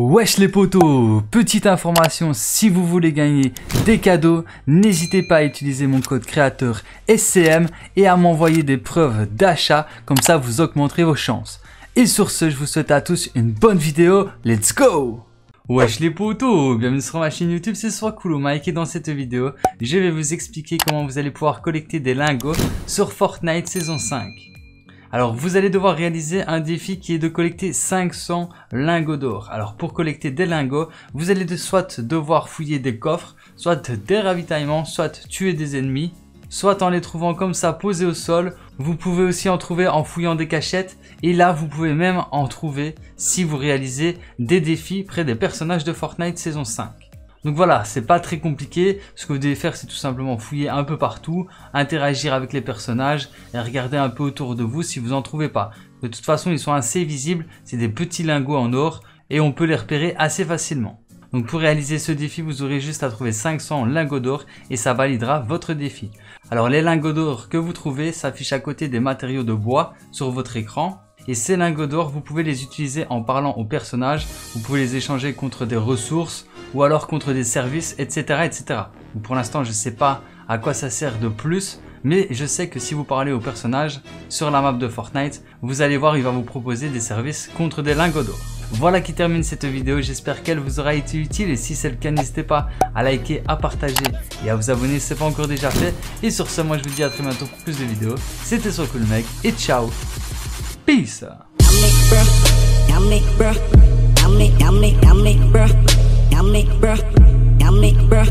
Wesh les potos Petite information, si vous voulez gagner des cadeaux, n'hésitez pas à utiliser mon code créateur SCM et à m'envoyer des preuves d'achat, comme ça vous augmenterez vos chances. Et sur ce, je vous souhaite à tous une bonne vidéo, let's go Wesh les potos, bienvenue sur ma chaîne YouTube, c'est Cool Mike et dans cette vidéo, je vais vous expliquer comment vous allez pouvoir collecter des lingots sur Fortnite saison 5. Alors vous allez devoir réaliser un défi qui est de collecter 500 lingots d'or. Alors pour collecter des lingots, vous allez de soit devoir fouiller des coffres, soit des ravitaillements, soit tuer des ennemis, soit en les trouvant comme ça posés au sol. Vous pouvez aussi en trouver en fouillant des cachettes et là vous pouvez même en trouver si vous réalisez des défis près des personnages de Fortnite saison 5. Donc voilà, c'est pas très compliqué. Ce que vous devez faire, c'est tout simplement fouiller un peu partout, interagir avec les personnages et regarder un peu autour de vous si vous en trouvez pas. De toute façon, ils sont assez visibles. C'est des petits lingots en or et on peut les repérer assez facilement. Donc pour réaliser ce défi, vous aurez juste à trouver 500 lingots d'or et ça validera votre défi. Alors les lingots d'or que vous trouvez s'affichent à côté des matériaux de bois sur votre écran. Et ces lingots d'or, vous pouvez les utiliser en parlant aux personnages. Vous pouvez les échanger contre des ressources ou alors contre des services, etc. etc. pour l'instant, je ne sais pas à quoi ça sert de plus, mais je sais que si vous parlez au personnage sur la map de Fortnite, vous allez voir, il va vous proposer des services contre des lingots d'or. Voilà qui termine cette vidéo, j'espère qu'elle vous aura été utile et si c'est le cas, n'hésitez pas à liker, à partager et à vous abonner si ce n'est pas encore déjà fait. Et sur ce, moi je vous dis à très bientôt pour plus de vidéos. C'était Cool Mec et ciao Peace yummy, bruh, yummy, bruh.